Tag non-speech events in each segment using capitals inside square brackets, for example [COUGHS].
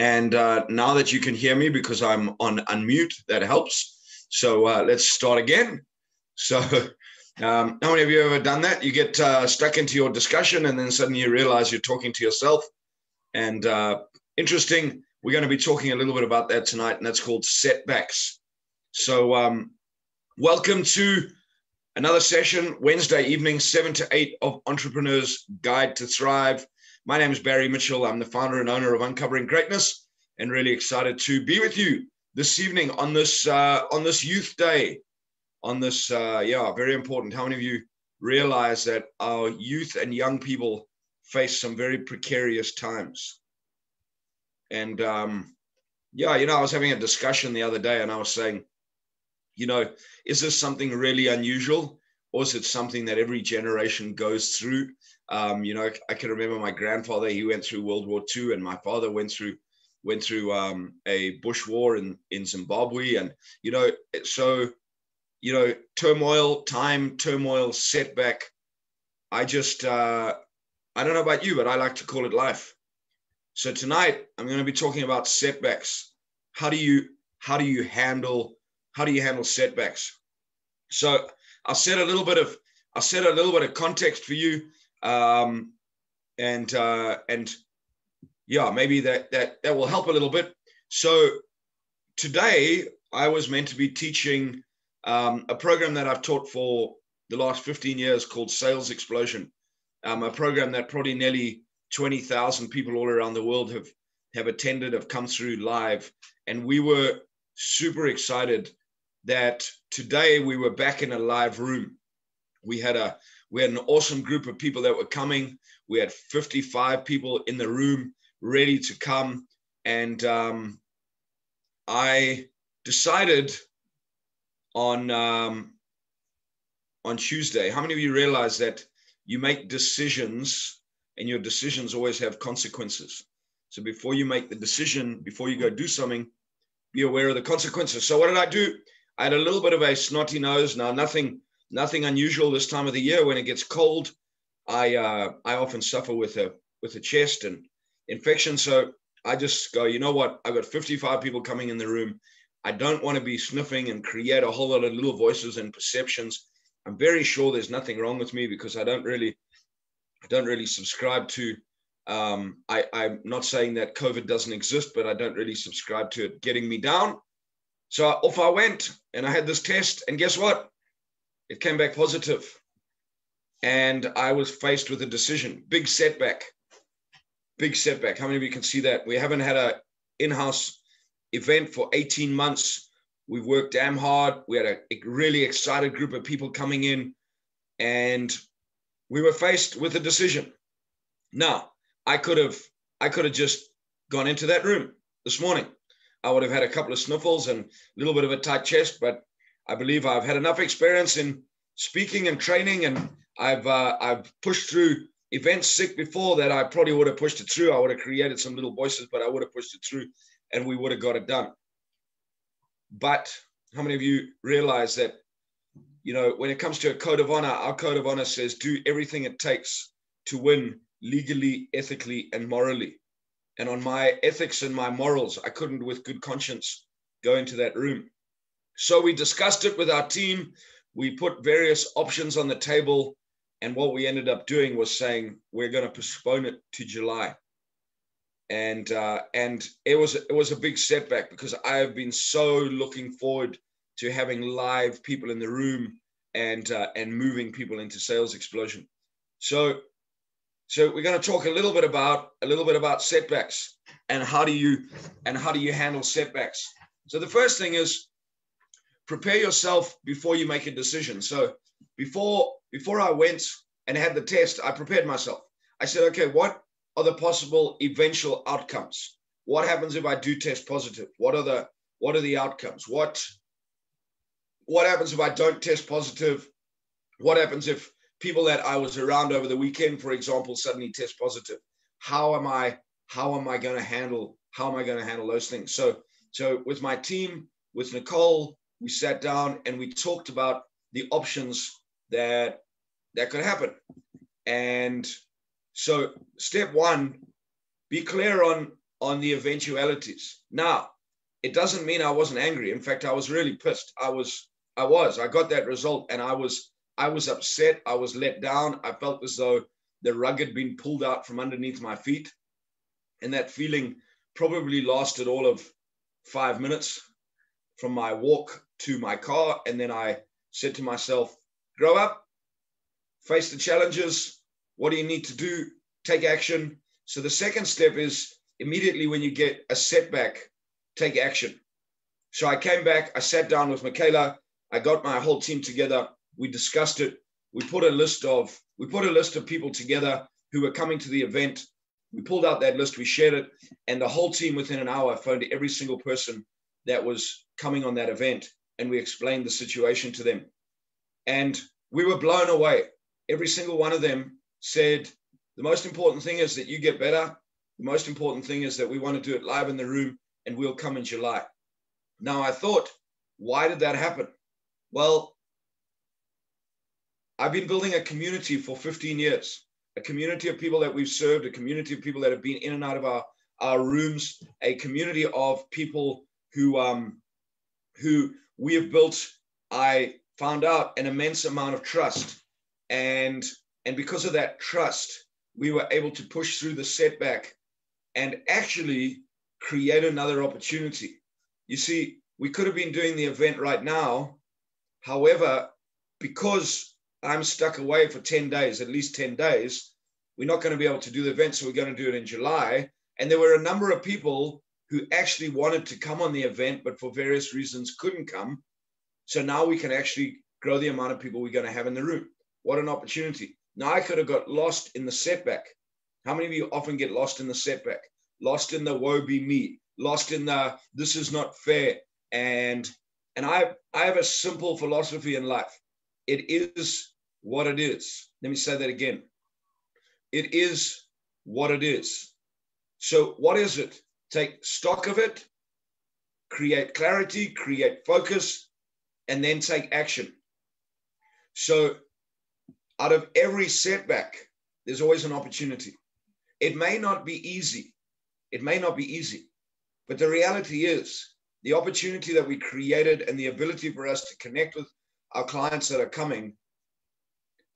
And uh, now that you can hear me because I'm on unmute, that helps. So uh, let's start again. So, [LAUGHS] um, how many of you have ever done that? You get uh, stuck into your discussion and then suddenly you realize you're talking to yourself. And uh, interesting, we're going to be talking a little bit about that tonight, and that's called setbacks. So, um, welcome to another session, Wednesday evening, 7 to 8 of Entrepreneurs Guide to Thrive. My name is Barry Mitchell. I'm the founder and owner of Uncovering Greatness, and really excited to be with you this evening on this uh, on this Youth Day. On this, uh, yeah, very important. How many of you realize that our youth and young people face some very precarious times? And um, yeah, you know, I was having a discussion the other day, and I was saying, you know, is this something really unusual, or is it something that every generation goes through? Um, you know, I can remember my grandfather; he went through World War II, and my father went through went through um, a bush war in in Zimbabwe, and you know, so you know, turmoil, time, turmoil, setback. I just, uh, I don't know about you, but I like to call it life. So tonight I'm going to be talking about setbacks. How do you how do you handle how do you handle setbacks? So I'll set a little bit of I'll set a little bit of context for you, um, and uh, and yeah, maybe that that that will help a little bit. So today I was meant to be teaching um, a program that I've taught for the last 15 years called Sales Explosion, um, a program that probably nearly 20,000 people all around the world have have attended, have come through live, and we were super excited that today we were back in a live room. We had a we had an awesome group of people that were coming. We had 55 people in the room ready to come, and um, I decided on um, on Tuesday. How many of you realize that you make decisions and your decisions always have consequences. So before you make the decision, before you go do something, be aware of the consequences. So what did I do? I had a little bit of a snotty nose. Now nothing, nothing unusual this time of the year when it gets cold. I uh, I often suffer with a with a chest and infection. So I just go, you know what? I've got 55 people coming in the room. I don't want to be sniffing and create a whole lot of little voices and perceptions. I'm very sure there's nothing wrong with me because I don't really I don't really subscribe to. Um, I, I'm not saying that COVID doesn't exist, but I don't really subscribe to it getting me down. So off I went and I had this test, and guess what? It came back positive. And I was faced with a decision. Big setback. Big setback. How many of you can see that? We haven't had a in-house event for 18 months. We've worked damn hard. We had a, really excited group of people coming in. And we were faced with a decision. Now, I could have I could have just gone into that room this morning. I would have had a couple of sniffles and a little bit of a tight chest, but I believe I've had enough experience in speaking and training, and I've uh, I've pushed through events sick before that I probably would have pushed it through. I would have created some little voices, but I would have pushed it through, and we would have got it done. But how many of you realize that you know, when it comes to a code of honor, our code of honor says do everything it takes to win legally, ethically, and morally. And on my ethics and my morals, I couldn't, with good conscience, go into that room. So we discussed it with our team. We put various options on the table. And what we ended up doing was saying, we're going to postpone it to July. And, uh, and it was it was a big setback because I have been so looking forward to having live people in the room and uh, and moving people into sales explosion. So so we're going to talk a little bit about a little bit about setbacks and how do you and how do you handle setbacks. So the first thing is prepare yourself before you make a decision. So before before I went and had the test, I prepared myself. I said, okay, what are the possible eventual outcomes? What happens if I do test positive? What are the what are the outcomes? What what happens if I don't test positive? What happens if people that I was around over the weekend, for example, suddenly test positive? How am I? How am I going to handle? How am I going to handle those things? So, so with my team, with Nicole, we sat down and we talked about the options that that could happen. And so step one, be clear on on the eventualities. Now, it doesn't mean I wasn't angry. In fact, I was really pissed. I was, I was, I got that result and I was, I was upset. I was let down. I felt as though the rug had been pulled out from underneath my feet. And that feeling probably lasted all of five minutes from my walk to my car. And then I said to myself, grow up, face the challenges. What do you need to do? Take action. So the second step is immediately when you get a setback, take action. So I came back, I sat down with Michaela, I got my whole team together, we discussed it, we put a list of we put a list of people together who were coming to the event. We pulled out that list, we shared it, and the whole team within an hour phoned every single person that was coming on that event, and we explained the situation to them. And we were blown away. Every single one of them said, The most important thing is that you get better. The most important thing is that we want to do it live in the room and we'll come in July. Now, I thought, why did that happen? Well, I've been building a community for 15 years, a community of people that we've served, a community of people that have been in and out of our, our rooms, a community of people who, um, who we have built, I found out, an immense amount of trust. And, and because of that trust, we were able to push through the setback and actually create another opportunity. You see, we could have been doing the event right now. However, because I'm stuck away for 10 days, at least 10 days, we're not going to be able to do the event. So we're going to do it in July. And there were a number of people who actually wanted to come on the event, but for various reasons couldn't come. So now we can actually grow the amount of people we're going to have in the room. What an opportunity. Now I could have got lost in the setback. How many of you often get lost in the setback? Lost in the woe be me, lost in the this is not fair. And and I I have a simple philosophy in life. It is what it is. Let me say that again. It is what it is. So what is it? Take stock of it, create clarity, create focus, and then take action. So out of every setback, there's always an opportunity. It may not be easy. It may not be easy. But the reality is, the opportunity that we created and the ability for us to connect with our clients that are coming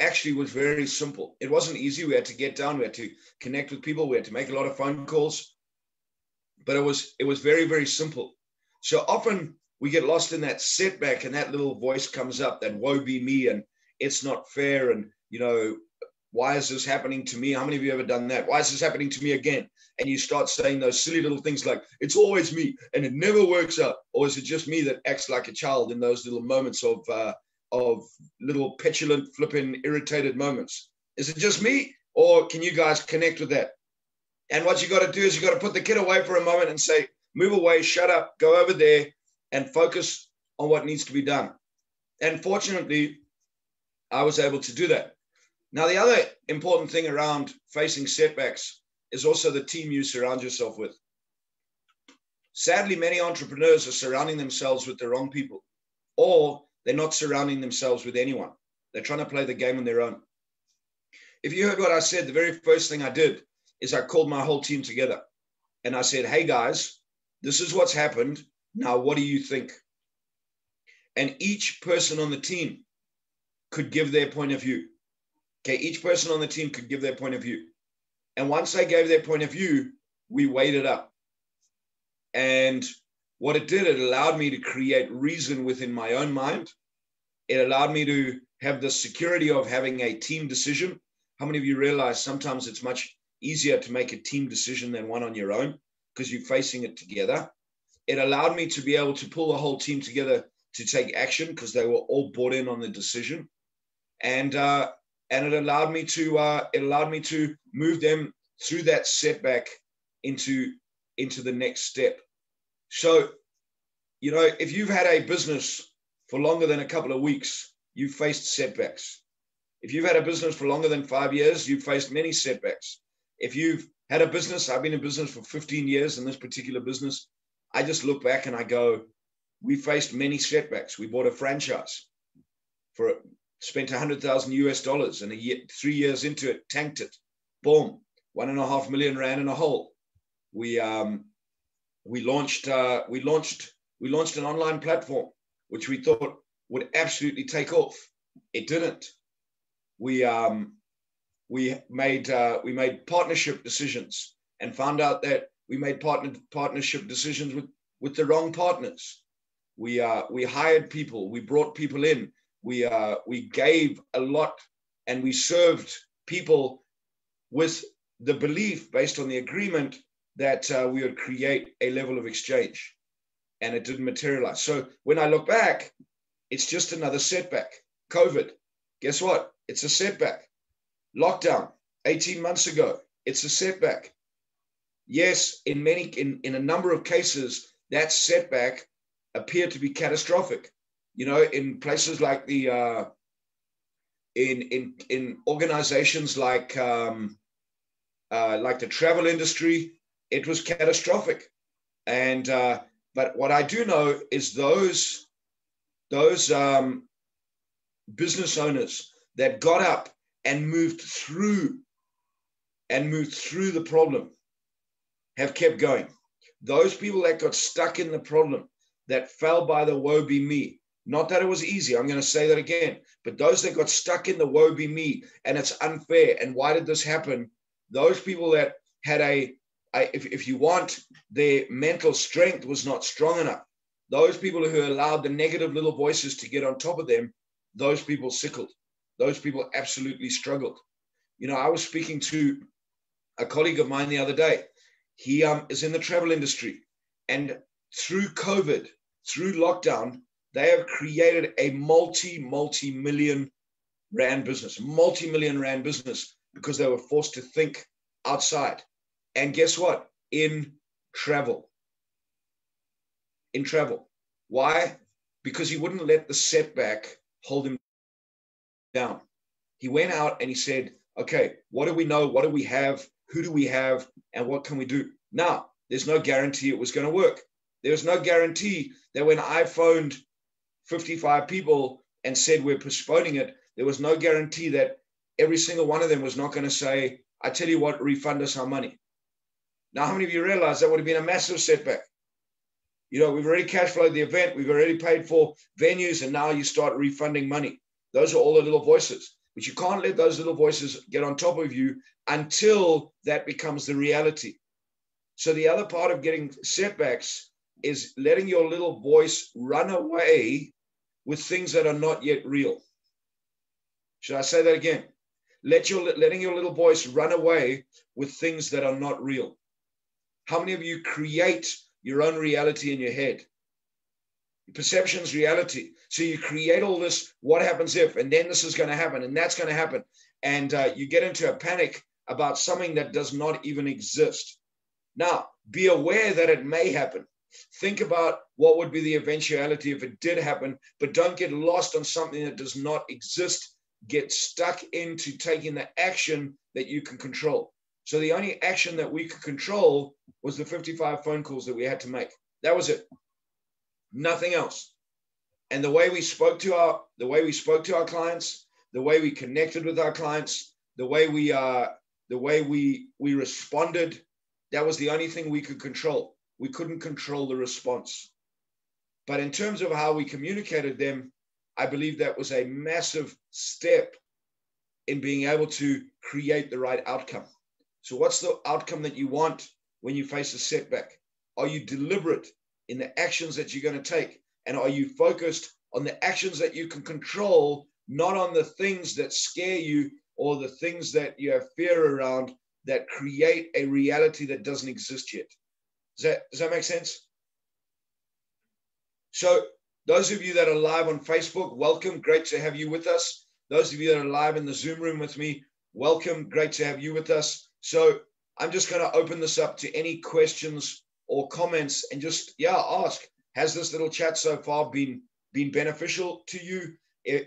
actually was very simple. It wasn't easy. We had to get down, we had to connect with people, we had to make a lot of phone calls. But it was it was very, very simple. So often we get lost in that setback and that little voice comes up, that woe be me, and it's not fair, and you know, why is this happening to me? How many of you ever done that? Why is this happening to me again? And you start saying those silly little things like, it's always me and it never works out. Or is it just me that acts like a child in those little moments of, uh, of little petulant, flipping, irritated moments? Is it just me? Or can you guys connect with that? And what you got to do is you got to put the kid away for a moment and say, move away, shut up, go over there and focus on what needs to be done. And fortunately, I was able to do that. Now, the other important thing around facing setbacks is also the team you surround yourself with. Sadly, many entrepreneurs are surrounding themselves with the wrong people, or they're not surrounding themselves with anyone. They're trying to play the game on their own. If you heard what I said, the very first thing I did is I called my whole team together and I said, Hey guys, this is what's happened. Now, what do you think? And each person on the team could give their point of view. Okay, each person on the team could give their point of view. And once they gave their point of view, we weighed it up. And what it did, it allowed me to create reason within my own mind. It allowed me to have the security of having a team decision. How many of you realize sometimes it's much easier to make a team decision than one on your own because you're facing it together? It allowed me to be able to pull the whole team together to take action because they were all bought in on the decision. And uh, and it allowed me to uh, it allowed me to move them through that setback into into the next step. So, you know, if you've had a business for longer than a couple of weeks, you've faced setbacks. If you've had a business for longer than five years, you've faced many setbacks. If you've had a business, I've been in business for 15 years in this particular business. I just look back and I go, we faced many setbacks. We bought a franchise for spent hundred thousand US dollars, and a year, three years into it, tanked it. Boom, one and a half million rand in a hole. We um, we launched uh, we launched we launched an online platform which we thought would absolutely take off. It didn't. We um, we made uh, we made partnership decisions and found out that we made partner partnership decisions with with the wrong partners. We uh, we hired people, we brought people in, we uh, we gave a lot, and we served people with the belief based on the agreement that uh, we would create a level of exchange, and it didn't materialize. So when I look back, it's just another setback. COVID, guess what? It's a setback. Lockdown, 18 months ago, it's a setback. Yes, in many in, in a number of cases, that setback appeared to be catastrophic. You know, in places like the uh, in in in organizations like um, uh, like the travel industry, it was catastrophic. And uh, but what I do know is those those um, business owners that got up and moved through and moved through the problem have kept going. Those people that got stuck in the problem, that fell by the woe be me, not that it was easy, I'm going to say that again, but those that got stuck in the woe be me and it's unfair. And why did this happen? Those people that had a, if, if you want, their mental strength was not strong enough. Those people who allowed the negative little voices to get on top of them, those people sickled. Those people absolutely struggled. You know, I was speaking to a colleague of mine the other day he um, is in the travel industry. And through COVID, through lockdown, they have created a multi, multi million rand business, multi million rand business because they were forced to think outside. And guess what? In travel. In travel. Why? Because he wouldn't let the setback hold him down. He went out and he said, okay, what do we know? What do we have? who do we have and what can we do? Now, there's no guarantee it was going to work. There was no guarantee that when I phoned 55 people and said we're postponing it, there was no guarantee that every single one of them was not going to say, I tell you what, refund us our money. Now, how many of you realize that would have been a massive setback? You know, we've already cash flowed the event, we've already paid for venues, and now you start refunding money. Those are all the little voices. But you can't let those little voices get on top of you until that becomes the reality. So the other part of getting setbacks is letting your little voice run away with things that are not yet real. Should I say that again? Let your letting your little voice run away with things that are not real. How many of you create your own reality in your head? Perception's reality. So you create all this, what happens if, and then this is going to happen, and that's going to happen. And uh, you get into a panic about something that does not even exist. Now, be aware that it may happen. Think about what would be the eventuality if it did happen, but don't get lost on something that does not exist. Get stuck into taking the action that you can control. So the only action that we could control was the 55 phone calls that we had to make. That was it nothing else. And the way we spoke to our the way we spoke to our clients, the way we connected with our clients, the way we uh the way we we responded, that was the only thing we could control. We couldn't control the response. But in terms of how we communicated them, I believe that was a massive step in being able to create the right outcome. So, what's the outcome that you want when you face a setback? Are you deliberate in the actions that you're going to take? And are you focused on the actions that you can control, not on the things that scare you or the things that you have fear around that create a reality that doesn't exist yet? Does that, does that make sense? So, those of you that are live on Facebook, welcome. Great to have you with us. Those of you that are live in the Zoom room with me, welcome. Great to have you with us. So, I'm just going to open this up to any questions or comments and just yeah ask has this little chat so far been been beneficial to you?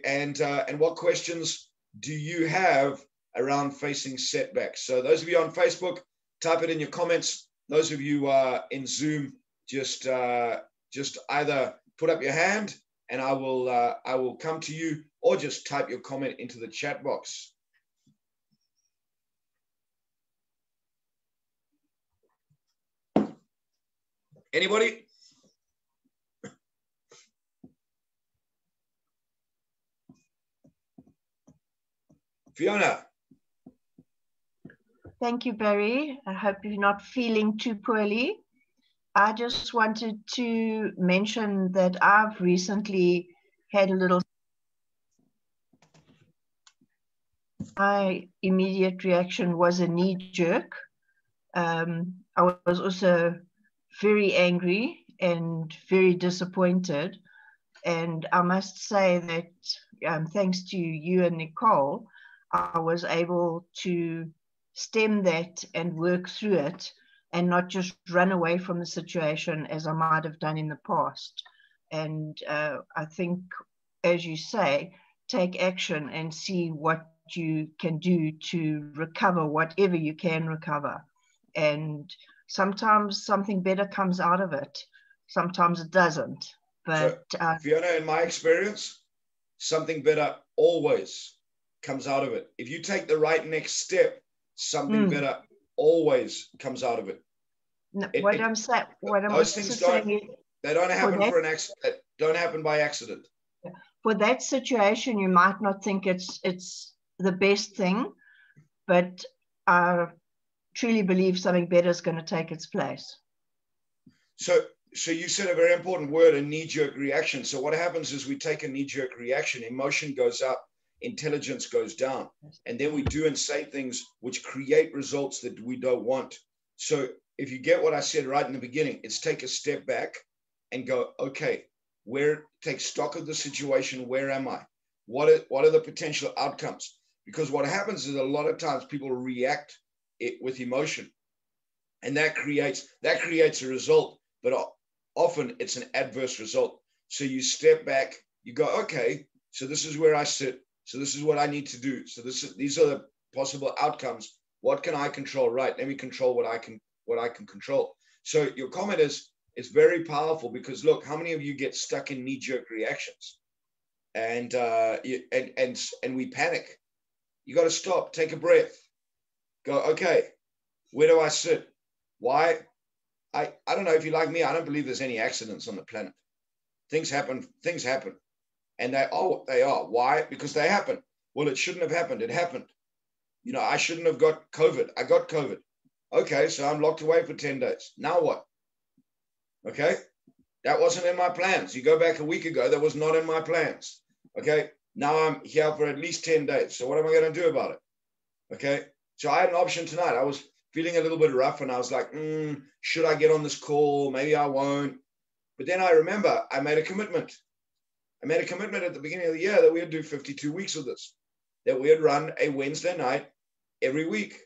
And uh, and what questions do you have around facing setbacks? So those of you on facebook type it in your comments. Those of you uh, in zoom just uh, just either put up your hand and I will uh, I will come to you or just type your comment into the chat box. Anybody? Fiona. Thank you, Barry. I hope you're not feeling too poorly. I just wanted to mention that I've recently had a little. My immediate reaction was a knee jerk. Um, I was also very angry and very disappointed. And I must say that um, thanks to you and Nicole, I was able to stem that and work through it and not just run away from the situation as I might have done in the past. And uh, I think, as you say, take action and see what you can do to recover whatever you can recover. And sometimes something better comes out of it, sometimes it doesn't. But uh, Fiona, in my experience, something better always comes out of it. If you take the right next step, something mm. better always comes out of it. No, it what it, I'm saying, what I'm those things don't, they don't happen for, that, for an accident. Don't happen by accident. For that situation, you might not think it's it's the best thing, but I truly believe something better is going to take its place. So, so you said a very important word, a knee-jerk reaction. So what happens is we take a knee-jerk reaction, emotion goes up, intelligence goes down, and then we do and say things which create results that we don't want. So if you get what I said right in the beginning, it's take a step back and go, okay, where take stock of the situation. Where am I? What are, what are the potential outcomes? Because what happens is a lot of times people react it with emotion, and that creates that creates a result. But often it's an adverse result. So you step back, you go, okay, so this is where I sit. So this is what I need to do. So this is, these are the possible outcomes. What can I control? Right. Let me control what I can what I can control. So your comment is is very powerful because look, how many of you get stuck in knee jerk reactions, and uh, and and and we panic. You got to stop, take a breath, go. Okay, where do I sit? Why? I I don't know if you like me. I don't believe there's any accidents on the planet. Things happen. Things happen, and they are what they are. Why? Because they happen. Well, it shouldn't have happened. It happened. You know, I shouldn't have got COVID. I got COVID. Okay, so I'm locked away for 10 days. Now what? Okay, that wasn't in my plans. You go back a week ago, that was not in my plans. Okay, now I'm here for at least 10 days. So what am I going to do about it? Okay, so I had an option tonight. I was feeling a little bit rough and I was like, mm, should I get on this call? Maybe I won't. But then I remember I made a commitment. I made a commitment at the beginning of the year that we would do 52 weeks of this, that we would run a Wednesday night every week.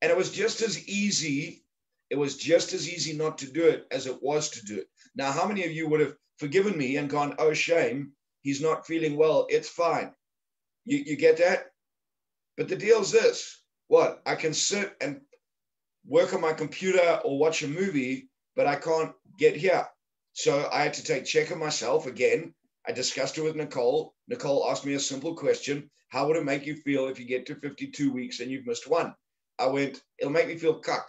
And it was just as easy, it was just as easy not to do it as it was to do it. Now, how many of you would have forgiven me and gone, oh, shame, he's not feeling well, it's fine. You, you get that? But the deal's this what? I can sit and work on my computer or watch a movie, but I can't get here. So I had to take check of myself again. I discussed it with Nicole. Nicole asked me a simple question How would it make you feel if you get to 52 weeks and you've missed one? I went, it'll make me feel cuck.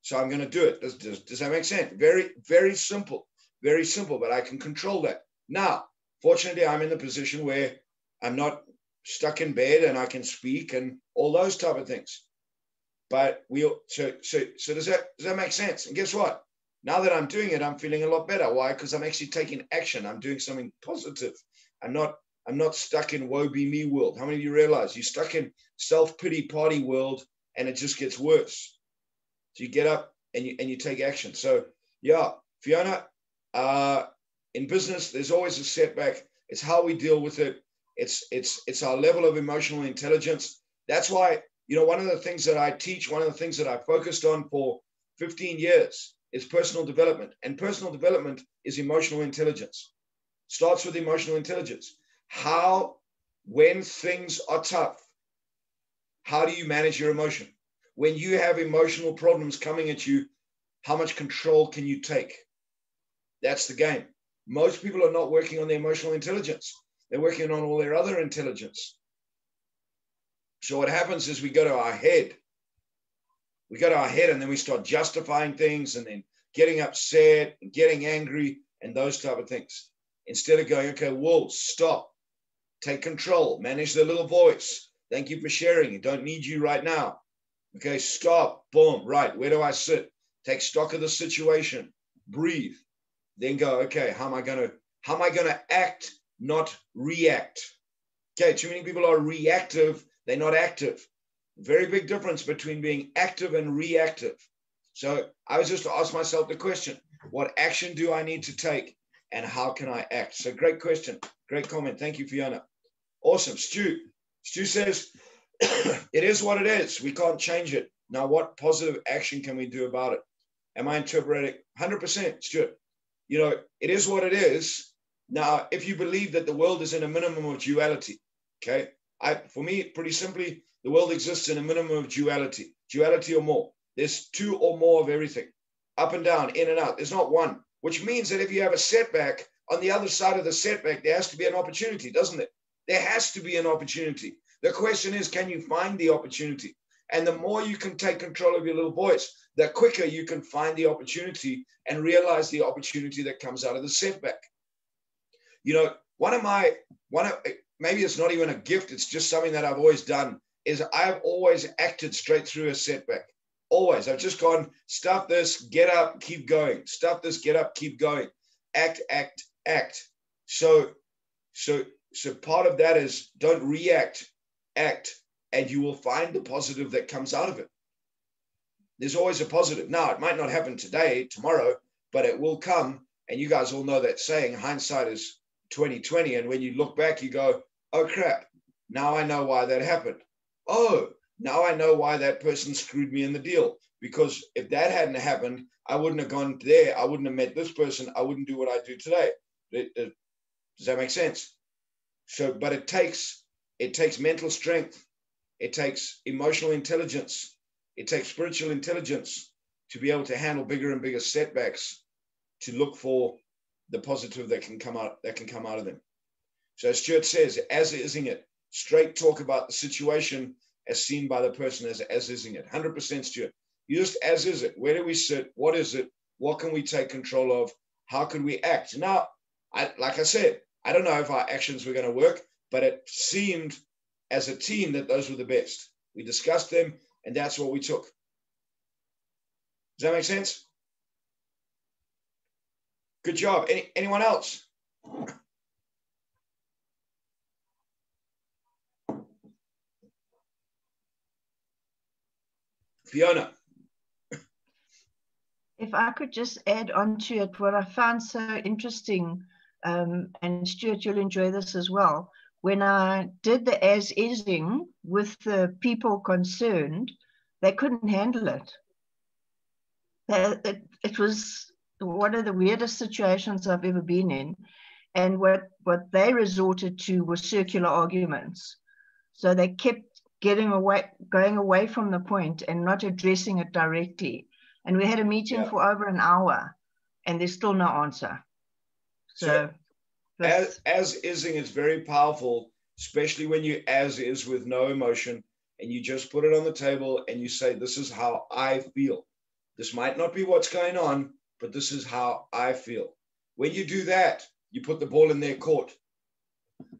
So I'm going to do it. Does, does, does that make sense? Very, very simple. Very simple, but I can control that. Now, fortunately, I'm in the position where I'm not stuck in bed and I can speak and all those type of things. But we so so so does that does that make sense? And guess what? Now that I'm doing it, I'm feeling a lot better. Why? Because I'm actually taking action. I'm doing something positive. I'm not I'm not stuck in woe be me world. How many of you realize you're stuck in self pity party world and it just gets worse. So you get up and you and you take action. So yeah, Fiona, uh, in business, there's always a setback. It's how we deal with it. It's it's it's our level of emotional intelligence. That's why you know one of the things that I teach, one of the things that I focused on for 15 years is personal development, and personal development is emotional intelligence. Starts with emotional intelligence. How when things are tough, how do you manage your emotion? When you have emotional problems coming at you, how much control can you take? That's the game. most people are not working on their emotional intelligence. They're working on all their other intelligence. So what happens is we go to our head. We go to our head and then we start justifying things and then getting upset and getting angry and those type of things. Instead of going, okay, whoa, stop, take control, manage the little voice. Thank you for sharing. I don't need you right now. Okay, stop, boom, right. Where do I sit? Take stock of the situation, breathe, then go, okay, how am I gonna how am I gonna act, not react? Okay, too many people are reactive, they're not active. Very big difference between being active and reactive. So I was just to ask myself the question, what action do I need to take and how can I act? So great question, great comment. Thank you, Fiona. Awesome. Stu. Stu says, [CLEARS THROAT] it is what it is. We can't change it. Now, what positive action can we do about it? Am I interpreting 100%, Stuart? You know, it is what it is. Now, if you believe that the world is in a minimum of duality, okay, I, for me, pretty simply, the world exists in a minimum of duality, duality or more. There's two or more of everything, up and down, in and out. There's not one, which means that if you have a setback, on the other side of the setback, there has to be an opportunity, doesn't it? There has to be an opportunity. The question is, can you find the opportunity? And the more you can take control of your little voice, the quicker you can find the opportunity and realize the opportunity that comes out of the setback. You know, one of my, one of, maybe it's not even a gift, it's just something that I've always done, is I've always acted straight through a setback. Always. I've just gone, stuff this, get up, keep going. Stuff this, get up, keep going. Act, act, act. So, so, so part of that is don't react, act, and you will find the positive that comes out of it. There's always a positive. Now, it might not happen today, tomorrow, but it will come. And you guys all know that saying, hindsight is 2020. And when you look back, you go, oh crap, now I know why that happened. Oh, now I know why that person screwed me in the deal. Because if that hadn't happened, I wouldn't have gone there. I wouldn't have met this person. I wouldn't do what I do today. It, it, does that make sense? So, but it takes it takes mental strength. It takes emotional intelligence. It takes spiritual intelligence to be able to handle bigger and bigger setbacks, to look for the positive that can come out that can come out of them. So Stuart says, as ising it, straight talk about the situation as seen by the person as as ising it. 100% Stuart. Just as is it. Where do we sit? What is it? What can we take control of? How can we act? Now, I, like I said, I don't know if our actions were going to work, but it seemed as a team that those were the best. We discussed them, and that's what we took. Does that make sense? Good job. Any, anyone else? Fiona. If I could just add on to it, what I found so interesting, um, and Stuart, you'll enjoy this as well. When I did the as ising with the people concerned, they couldn't handle it. it, it was one of the weirdest situations I've ever been in. And what, what they resorted to were circular arguments. So they kept getting away, going away from the point and not addressing it directly. And we had a meeting yeah. for over an hour and there's still no answer. So, so as, as ising is very powerful, especially when you as is with no emotion and you just put it on the table and you say, This is how I feel. This might not be what's going on, but this is how I feel. When you do that, you put the ball in their court.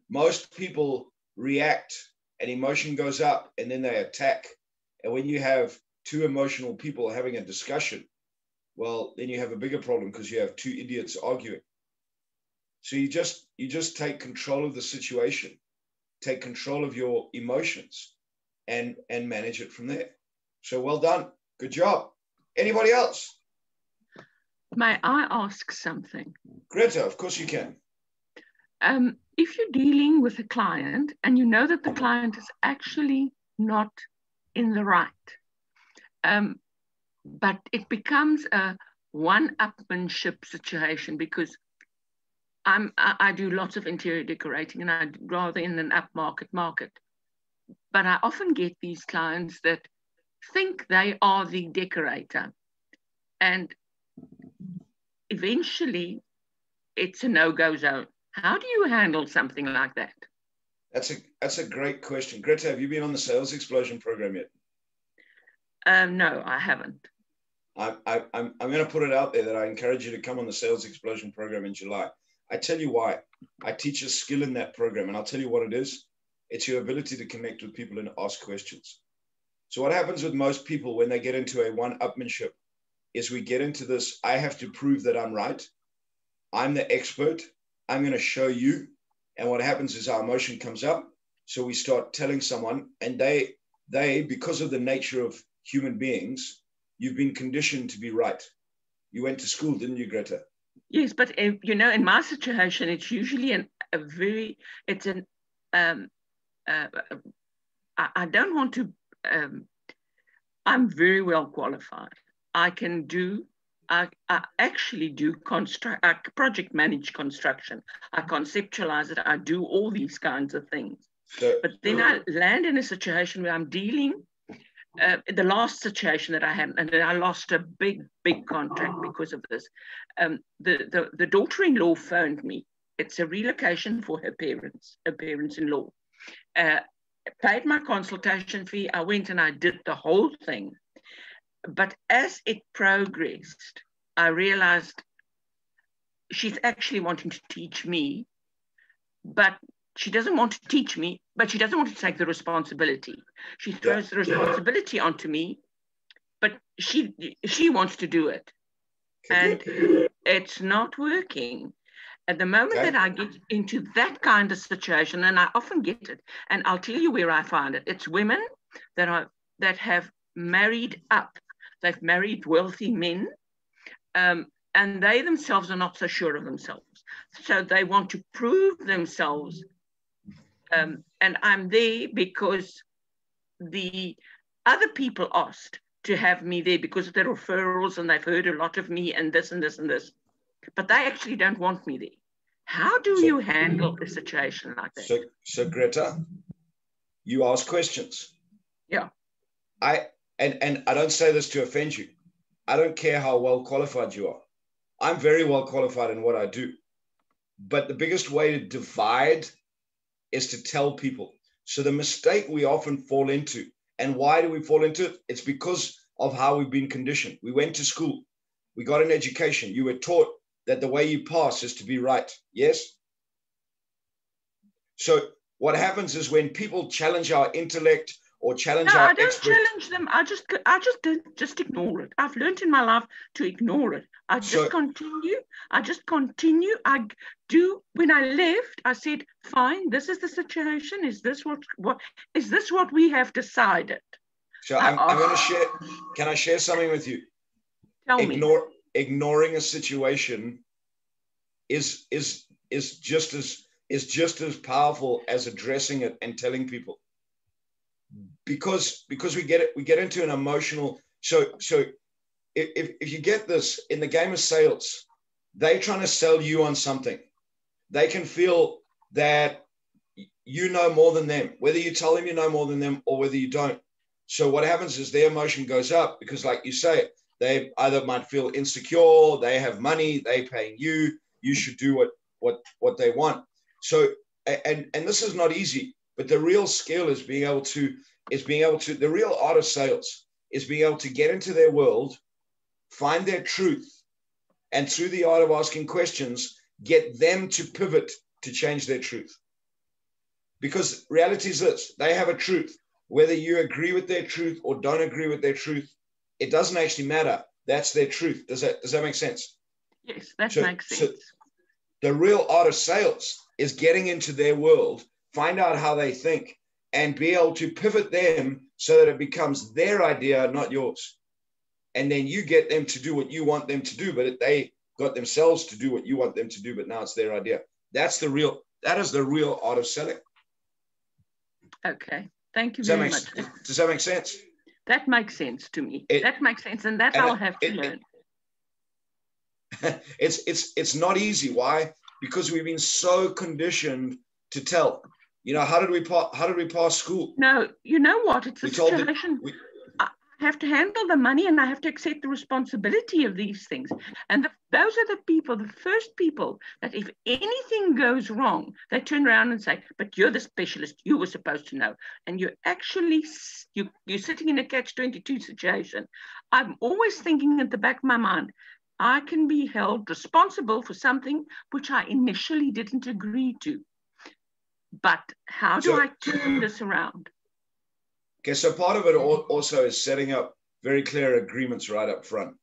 Most people react and emotion goes up and then they attack. And when you have two emotional people having a discussion, well, then you have a bigger problem because you have two idiots arguing. So you just you just take control of the situation, take control of your emotions, and and manage it from there. So well done, good job. Anybody else? May I ask something? Greta, of course you can. Um, if you're dealing with a client and you know that the client is actually not in the right, um, but it becomes a one-upmanship situation because I'm, I, I do lots of interior decorating and I'd rather in an upmarket market. But I often get these clients that think they are the decorator. And eventually it's a no-go zone. How do you handle something like that? That's a that's a great question. Greta, have you been on the Sales Explosion program yet? Um, no, I haven't. I, I, I'm, I'm going to put it out there that I encourage you to come on the Sales Explosion program in July. I tell you why. I teach a skill in that program, and I'll tell you what it is. It's your ability to connect with people and ask questions. So, what happens with most people when they get into a one upmanship is we get into this I have to prove that I'm right. I'm the expert. I'm going to show you. And what happens is our emotion comes up. So we start telling someone, and they, they, because of the nature of human beings, you've been conditioned to be right. You went to school, didn't you, Greta? Yes, but uh, you know, in my situation, it's usually an, a very, it's an, um, uh, I, I, don't want to, um, I'm very well qualified. I can do, I, I actually do construct, I project manage construction. I conceptualize it. I do all these kinds of things. So, but then I land in a situation where I'm dealing uh, the last situation that I had, and I lost a big, big contract because of this. Um, the, the, the daughter-in-law phoned me. It's a relocation for her parents, her parents-in-law. Uh, paid my consultation fee. I went and I did the whole thing. But as it progressed, I realized she's actually wanting to teach me, but she doesn't want to teach me, but she doesn't want to take the responsibility. She throws yeah. the responsibility onto me, but she she wants to do it. And it's not working. At the moment okay. that I get into that kind of situation, and I often get it, and I'll tell you where I find it. It's women that are that have married up. They've married wealthy men, um, and they themselves are not so sure of themselves. So they want to prove themselves um, and I'm there because the other people asked to have me there because of the referrals and they've heard a lot of me and this and this and this. But they actually don't want me there. How do so, you handle a situation like that? So, so Greta, you ask questions. Yeah. I and and I don't say this to offend you. I don't care how well qualified you are. I'm very well qualified in what I do. But the biggest way to divide is to tell people. So the mistake we often fall into, and why do we fall into it? It's because of how we've been conditioned. We went to school, we got an education. You were taught that the way you pass is to be right. Yes? So what happens is when people challenge our intellect or challenge no, I don't expert- challenge them. I just I just don't just ignore it. I've learned in my life to ignore it. I just so, continue. I just continue. I do when I left, I said, fine, this is the situation. Is this what what is this what we have decided? So I'm, I'm going to share. Can I share something with you? Tell Ignore, me. Ignoring a situation is is is just as is just as powerful as addressing it and telling people because because we get it we get into an emotional so so if, if you get this in the game of sales they're trying to sell you on something. They can feel that you know more than them. Whether you tell them you know more than them or whether you don't. So what happens is their emotion goes up because like you say they either might feel insecure they have money they paying you you should do what what what they want. So and and this is not easy but the real skill is being able to is being able to the real art of sales is being able to get into their world, find their truth, and through the art of asking questions, get them to pivot to change their truth. Because reality is this they have a truth. Whether you agree with their truth or don't agree with their truth, it doesn't actually matter. That's their truth. Does that does that make sense? Yes, that so, makes sense. So the real art of sales is getting into their world find out how they think, and be able to pivot them so that it becomes their idea, not yours. And then you get them to do what you want them to do, but they got themselves to do what you want them to do, but now it's their idea. That's the real, that is the real art of selling. Okay. Thank you does very much. Does that make sense? That makes sense to me. It, that makes sense. And that and I'll it, have to it, learn. [LAUGHS] it's it's it's not easy. Why? Because we've been so conditioned to tell. You know, how did we pass? How did we pass school? No, you know what? It's a we situation. We, I have to handle the money and I have to accept the responsibility of these things. And the, those are the people, the first people that if anything goes wrong, they turn around and say, but you're the specialist, you were supposed to know. And you're actually, you, you're sitting in a catch-22 situation. I'm always thinking at the back of my mind, I can be held responsible for something which I initially didn't agree to. But how do so, I turn this around? Okay, so part of it also is setting up very clear agreements right up front.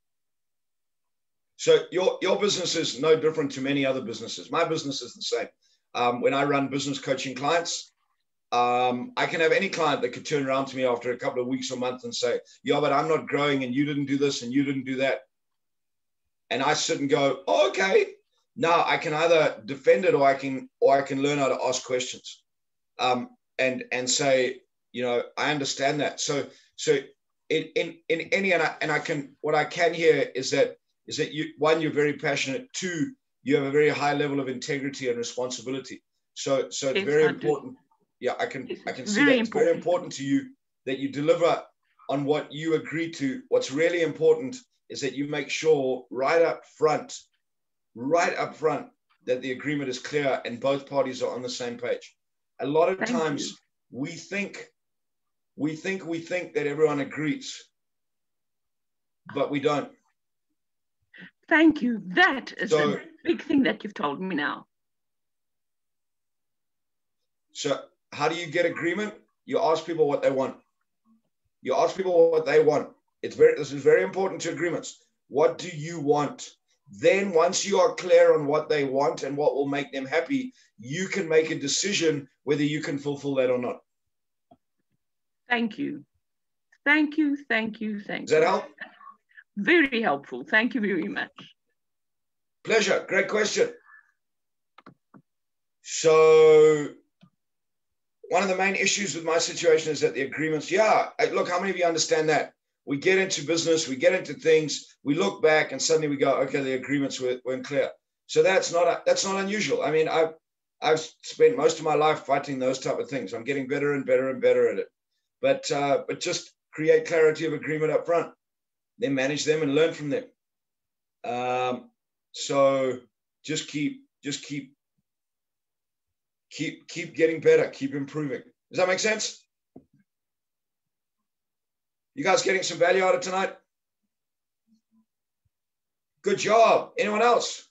So your your business is no different to many other businesses. My business is the same. Um, when I run business coaching clients, um, I can have any client that could turn around to me after a couple of weeks or months and say, "Yeah, but I'm not growing, and you didn't do this, and you didn't do that." And I sit and go, oh, "Okay, now I can either defend it or I can or I can learn how to ask questions, um, and and say, you know i understand that. So so in in, in any and I, and I can what i can hear is that is that you one you're very passionate. Two you have a very high level of integrity and responsibility. So so it's, very important. Yeah i can i can see that. It's very important to you that you deliver on what you agree to. What's really important is that you make sure right up front right up front that the agreement is clear and both parties are on the same page a lot of Thank times you. we think we think we think that everyone agrees, but we don't. Thank you. That is so, a big thing that you've told me now. So, how do you get agreement? You ask people what they want. You ask people what they want. It's very this is very important to agreements. What do you want? Then, once you are clear on what they want and what will make them happy, you can make a decision whether you can fulfill that or not. Thank you. Thank you, thank you, thank you. Does that help? Very helpful. Thank you very much. Pleasure. Great question. So, one of the main issues with my situation is that the agreements, yeah, uh, look, how many of you understand that? We get into business, we get into things, we look back, and suddenly we go, okay, the agreements were, weren't clear. So that's not a, that's not unusual. I mean, I've I've spent most of my life fighting those type of things. I'm getting better and better and better at it but uh, but just create clarity of agreement up front, then manage them and learn from them. Um, so just keep just keep keep keep getting better, keep improving. Does that make sense? You guys getting some value out of tonight? Good job. Anyone else?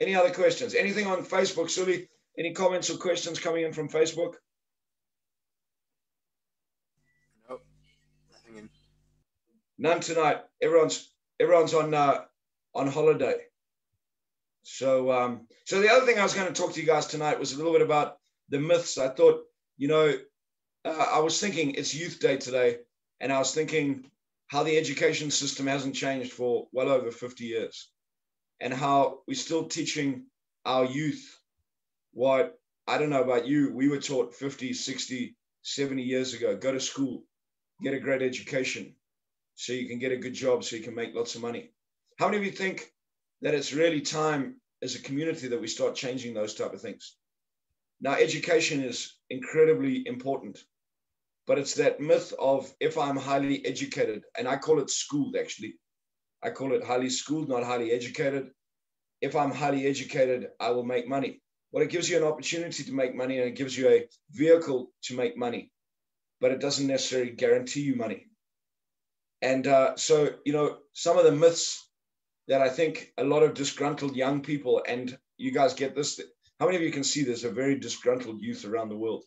Any other questions? Anything on Facebook, Sully? Any comments or questions coming in from Facebook? Nope. Nothing in. None tonight. Everyone's everyone's on uh, on holiday. So um, so the other thing I was going to talk to you guys tonight was a little bit about the myths. I thought, you know, uh, I was thinking it's Youth Day today, and I was thinking how the education system hasn't changed for well over 50 years and how we're still teaching our youth what I don't know about you, we were taught 50, 60, 70 years ago go to school, get a great education so you can get a good job, so you can make lots of money. How many of you think that it's really time as a community that we start changing those type of things? Now, education is incredibly important, but it's that myth of if I'm highly educated, and I call it schooled actually, I call it highly schooled, not highly educated. If I'm highly educated, I will make money. Well, it gives you an opportunity to make money and it gives you a vehicle to make money, but it doesn't necessarily guarantee you money. And uh, so, you know, some of the myths that I think a lot of disgruntled young people, and you guys get this, how many of you can see there's a very disgruntled youth around the world?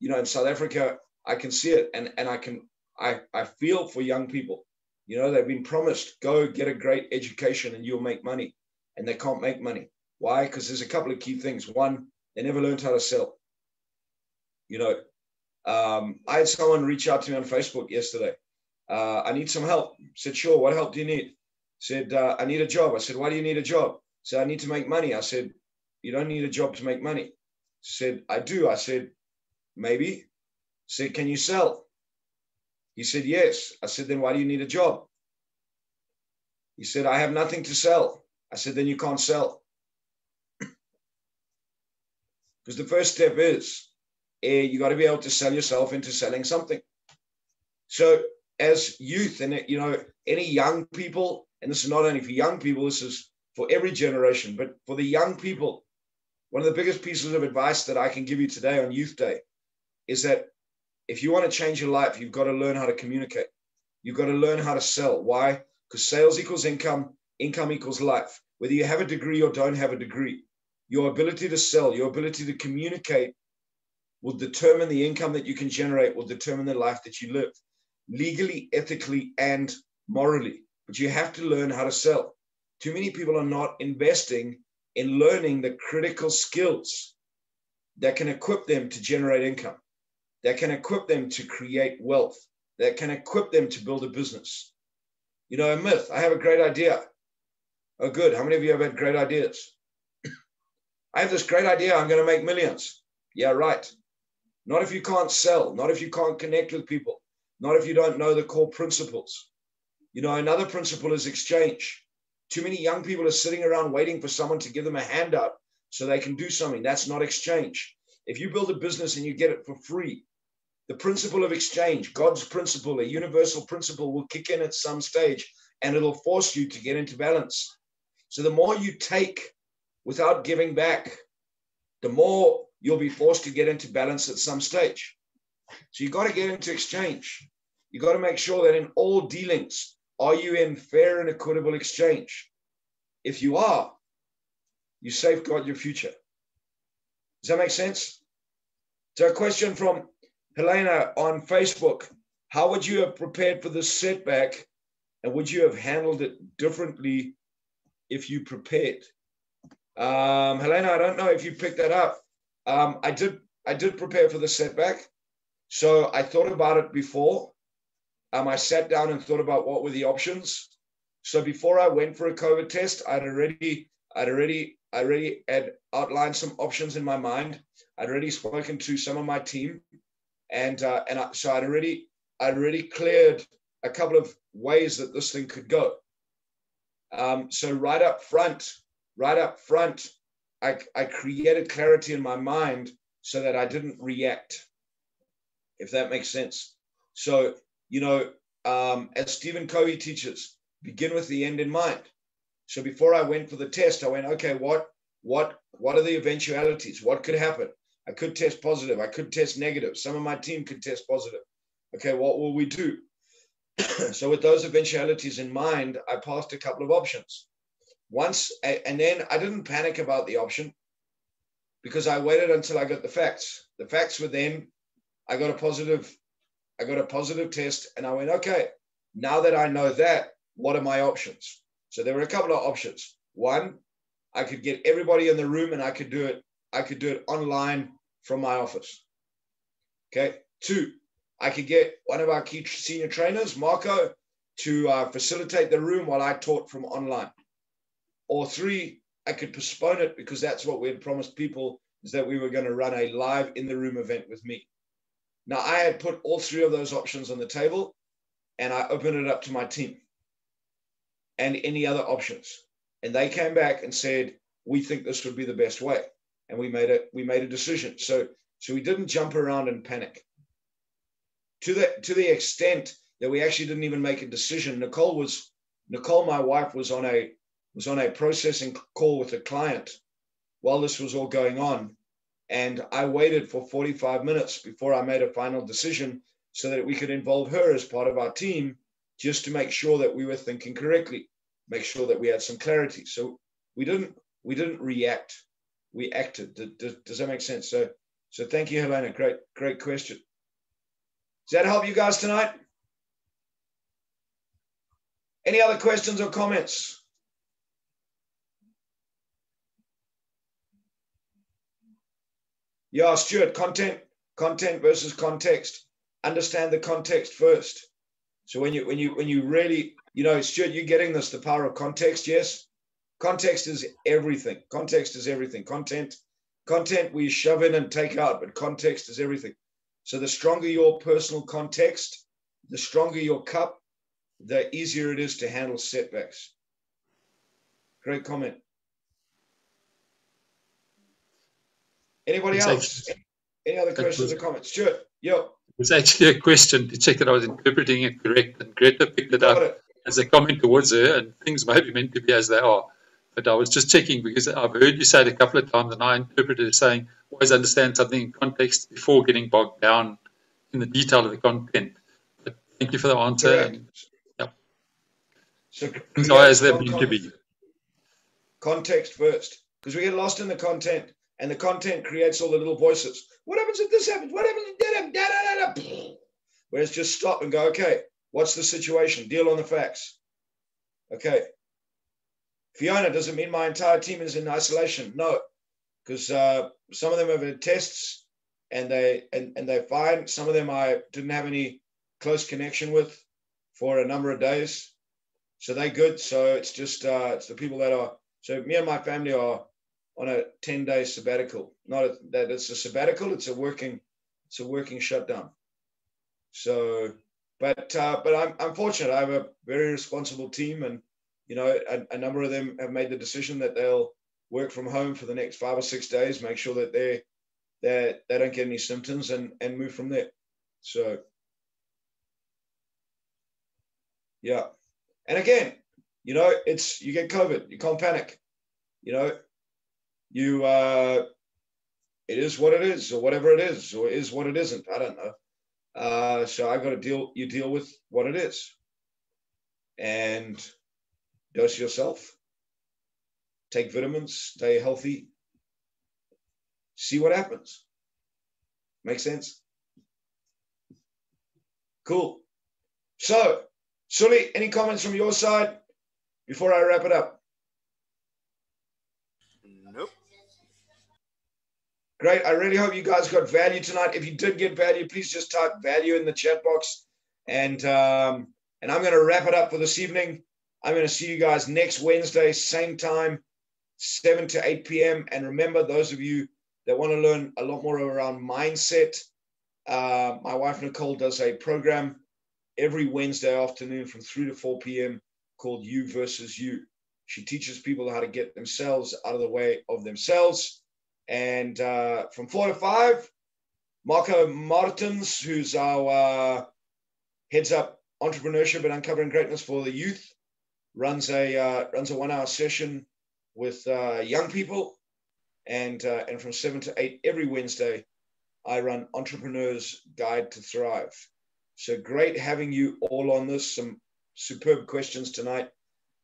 You know, in South Africa, I can see it and, and I can, I, I feel for young people you know, they've been promised go get a great education and you'll make money, and they can't make money. Why? Because there's a couple of key things. One, they never learned how to sell. You know, um, I had someone reach out to me on Facebook yesterday. Uh, I need some help. I said, sure. What help do you need? Said, uh, I need a job. I said, why do you need a job? Said, I need to make money. I said, you don't need a job to make money. Said, I do. I said, maybe. Said, can you sell? He said, Yes. I said, Then why do you need a job? He said, I have nothing to sell. I said, then you can't sell. [CLEARS THROAT] Because the first step is eh, you got to be able to sell yourself into selling something. So as youth and you know any young people, and this is not only for young people, this is for every generation, but for the young people, one of the biggest pieces of advice that I can give you today on Youth Day is that if you want to change your life, you've got to learn how to communicate. You've got to learn how to sell. Why? Because sales equals income, income equals life. Whether you have a degree or don't have a degree, your ability to sell, your ability to communicate will determine the income that you can generate, will determine the life that you live legally, ethically, and morally. But you have to learn how to sell. Too many people are not investing in learning the critical skills that can equip them to generate income, that can equip them to create wealth, that can equip them to build a business. You know, a myth, I have a great idea. Oh, good. How many of you have had great ideas? [COUGHS] I have this great idea. I'm going to make millions. Yeah, right. Not if you can't sell, not if you can't connect with people, not if you don't know the core principles. You know, another principle is exchange. Too many young people are sitting around waiting for someone to give them a handout so they can do something. That's not exchange. If you build a business and you get it for free, the principle of exchange, God's principle, a universal principle, will kick in at some stage and it'll force you to get into balance. So the more you take without giving back, the more you'll be forced to get into balance at some stage. So you got to get into exchange. You got to make sure that in all dealings, are you in fair and equitable exchange? If you are, you safeguard your future. Does that make sense? So a question from Helena on Facebook. How would you have prepared for this setback and would you have handled it differently if you prepared? Um, Helena, I don't know if you picked that up. Um, I did. I did prepare for the setback, so I thought about it before. Um, I sat down and thought about what were the options. So before I went for a COVID test, I'd already, I'd already, I already had outlined some options in my mind. I'd already spoken to some of my team, and uh, and I, so I'd already I'd already cleared a couple of ways that this thing could go. Um, so right up front, right up front, I, I created clarity in my mind so that I didn't react, if that makes sense. So you know, um, as Stephen Covey teaches, begin with the end in mind. So before I went for the test, I went, okay, what what what are the eventualities? What could happen? I could test positive. I could test negative. Some of my team could test positive. Okay, what will we do? [CLEARS THROAT] so with those eventualities in mind, I passed a couple of options. Once, and then I didn't panic about the option because I waited until I got the facts. The facts were then I got a positive, I got a positive test, and I went, okay, now that I know that, what are my options? So there were a couple of options. One, I could get everybody in the room and I could do it, I could do it online from my office. Okay. Two, I could get one of our key senior trainers, Marco, to uh, facilitate the room while I taught from online. Or three, I could postpone it because that's what we had promised people is that we were going to run a live in the room event with me. Now I had put all three of those options on the table and I opened it up to my team and any other options. And they came back and said, we think this would be the best way. And we made it we made a decision. So so we didn't jump around and panic. To the to the extent that we actually didn't even make a decision nicole was nicole my wife was on a was on a processing call with a client while this was all going on and i waited for 45 minutes before i made a final decision so that we could involve her as part of our team just to make sure that we were thinking correctly make sure that we had some clarity so we didn't we didn't react we acted. Does, does that make sense? So, so thank you, Helena. Great, great question. Does that help you guys tonight? Any other questions or comments? Yeah, Stuart, content, content versus context. Understand the context first. So when you when you when you really, you know, Stuart, you're getting this, the power of context, yes? Context is everything. Context is everything. Content, content we shove in and take out, but context is everything. So the stronger your personal context, the stronger your cup, the easier it is to handle setbacks. Great comment. Anybody It's else? Any other questions was- or comments? Stuart, yo, was actually a question to check that I was interpreting it correct. And Greta picked it got up it. as a comment towards her, and things may be meant to be as they are. But I was just checking because I've heard you say it a couple of times, and I interpreted it as saying always understand something in context before getting bogged down in the detail of the content. But thank you for the answer. Correct. And Yep. So things are as they're meant to be. Context first, because we get lost in the content, and the content creates all the little voices. What happens if this happens? What happens if that happens? Da, da, da, da. Whereas just stop and go, okay, what's the situation? Deal on the facts. Okay. Fiona doesn't mean my entire team is in isolation. No, because uh, some of them have had tests and they and, and they're fine. Some of them I didn't have any close connection with for a number of days. So they're good. So it's just uh, it's the people that are so me and my family are on a 10 day sabbatical. Not a, that it's a sabbatical, it's a working, it's a working shutdown. So, but uh, but I'm, I'm fortunate. I have a very responsible team, and you know, a, a number of them have made the decision that they'll work from home for the next five or six days, make sure that they're, that they don't get any symptoms, and and move from there. So, yeah, and again, you know, it's you get COVID, you can't panic. You know, you uh, it is what it is, or whatever it is, or is what it isn't. I don't know. Uh, so I got to deal. You deal with what it is, and dose yourself. Take vitamins. Stay healthy. See what happens. Make sense? Cool. So, Sully, any comments from your side before I wrap it up? Great. I really hope you guys got value tonight. If you did get value, please just type value in the chat box. And um, and I'm going to wrap it up for this evening. I'm going to see you guys next Wednesday, same time, 7 to 8 p.m. And remember, those of you that want to learn a lot more around mindset, uh, my wife Nicole does a program every Wednesday afternoon from 3 to 4 p.m. called You versus You. She teaches people how to get themselves out of the way of themselves. And uh, from four to five, Marco Martins, who's our uh, heads up entrepreneurship and uncovering greatness for the youth, runs a uh, runs a one hour session with uh, young people. And uh, and from seven to eight every Wednesday, I run Entrepreneurs Guide to Thrive. So great having you all on this. Some superb questions tonight.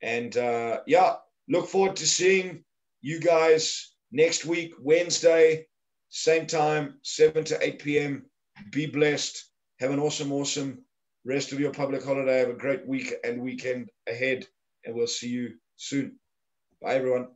And uh, yeah, look forward to seeing you guys next week, Wednesday, same time, 7 to 8 p.m. Be blessed. Have an awesome, awesome rest of your public holiday. Have a great week and weekend ahead. And we'll see you soon. Bye, everyone.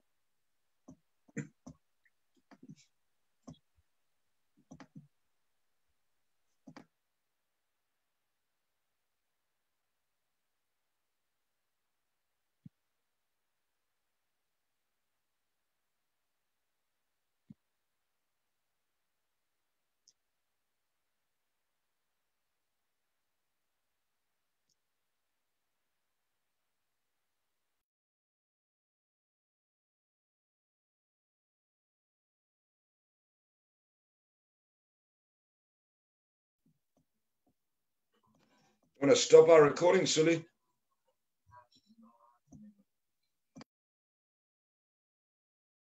I'm going to stop our recording, Sully.